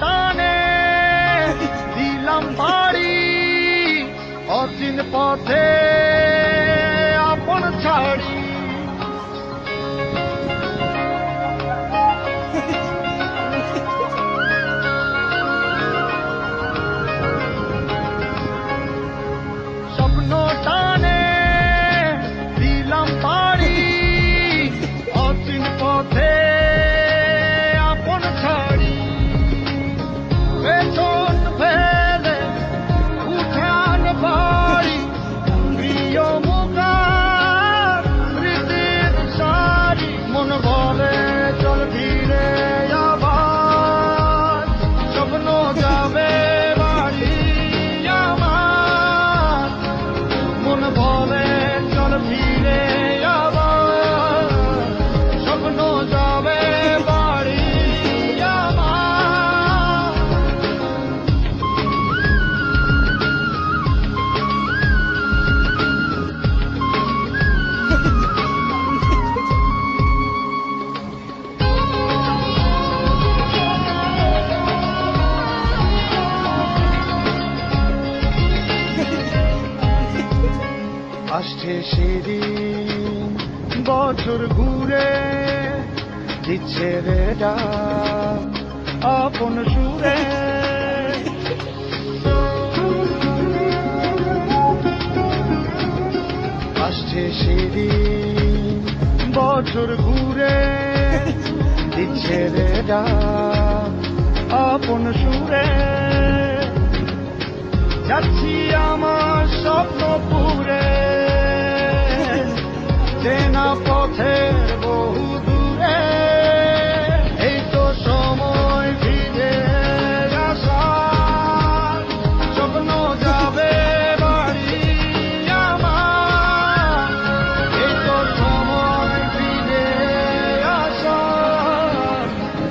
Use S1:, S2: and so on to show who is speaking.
S1: টানে দিলাম বাড়ি। অচিন পথে আসছে সেদিন বছর ঘুরে দিচ্ছে রে আপন সুরে। আসছে সেদিন বছর ঘুরে দিচ্ছে রে আপন সুরে। up or